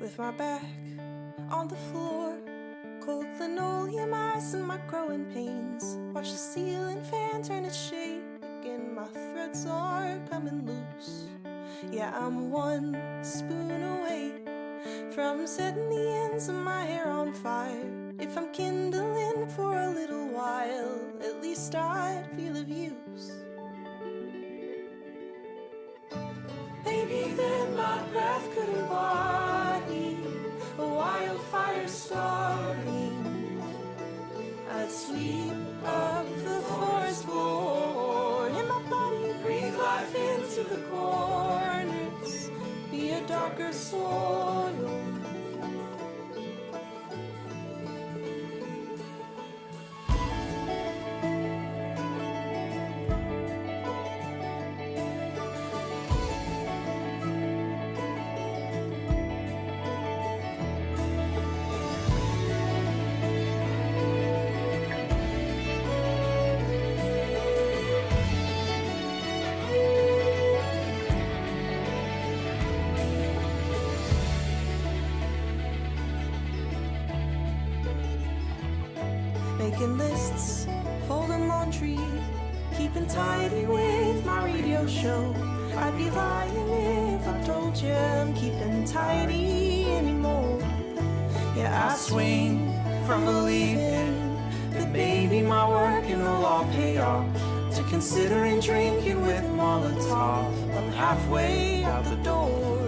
with my back on the floor. Cold linoleum ice and my growing pains. Watch the ceiling fan turn its shape again. My threads are coming loose. Yeah, I'm one spoon away from setting the ends of my hair on fire. If I'm kindling for a little into the corners, be a darker soil. Making lists, folding laundry, keeping tidy with my radio show. I'd be lying if I told you I'm keeping tidy anymore. Yeah, I swing from believing that maybe my working will all pay off. To considering drinking with Molotov. I'm halfway out the door.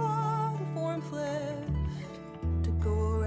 lot of warmth left to go